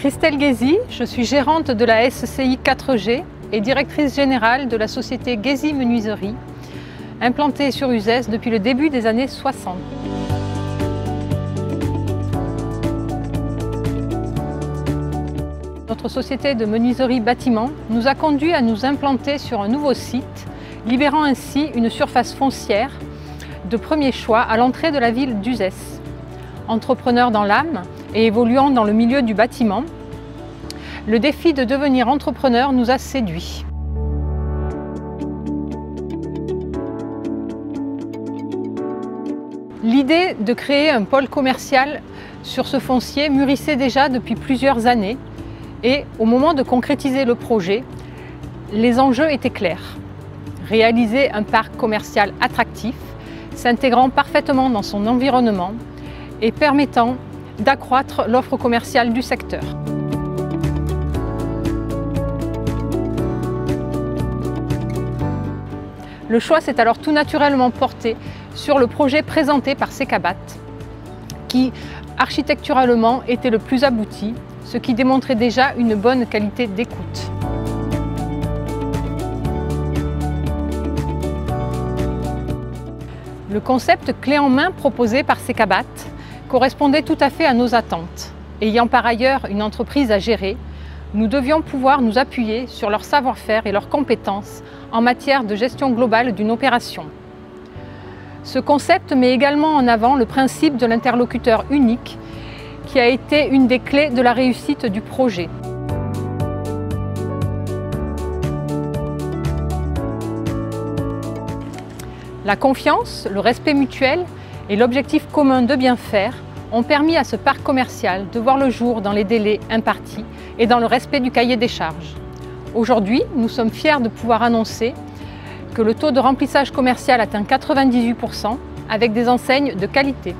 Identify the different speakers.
Speaker 1: Christelle Guézy, je suis gérante de la SCI 4G et directrice générale de la société Guézy Menuiserie, implantée sur Uzès depuis le début des années 60. Notre société de menuiserie bâtiment nous a conduit à nous implanter sur un nouveau site, libérant ainsi une surface foncière de premier choix à l'entrée de la ville d'Uzès. Entrepreneur dans l'âme et évoluant dans le milieu du bâtiment, le défi de devenir entrepreneur nous a séduits. L'idée de créer un pôle commercial sur ce foncier mûrissait déjà depuis plusieurs années et au moment de concrétiser le projet, les enjeux étaient clairs. Réaliser un parc commercial attractif, s'intégrant parfaitement dans son environnement et permettant d'accroître l'offre commerciale du secteur. Le choix s'est alors tout naturellement porté sur le projet présenté par Secabat, qui architecturalement était le plus abouti, ce qui démontrait déjà une bonne qualité d'écoute. Le concept clé en main proposé par Secabat correspondait tout à fait à nos attentes. Ayant par ailleurs une entreprise à gérer, nous devions pouvoir nous appuyer sur leur savoir-faire et leurs compétences en matière de gestion globale d'une opération. Ce concept met également en avant le principe de l'interlocuteur unique qui a été une des clés de la réussite du projet. La confiance, le respect mutuel et l'objectif commun de bien faire ont permis à ce parc commercial de voir le jour dans les délais impartis et dans le respect du cahier des charges. Aujourd'hui, nous sommes fiers de pouvoir annoncer que le taux de remplissage commercial atteint 98% avec des enseignes de qualité.